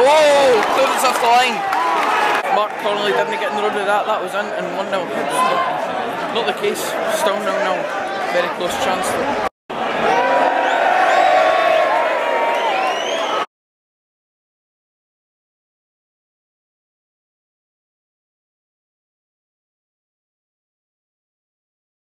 Oh, clearance off the line. Mark Connolly didn't get in the road with that. That was in and 1 0. Not the case. Still 0 0. Very close chance.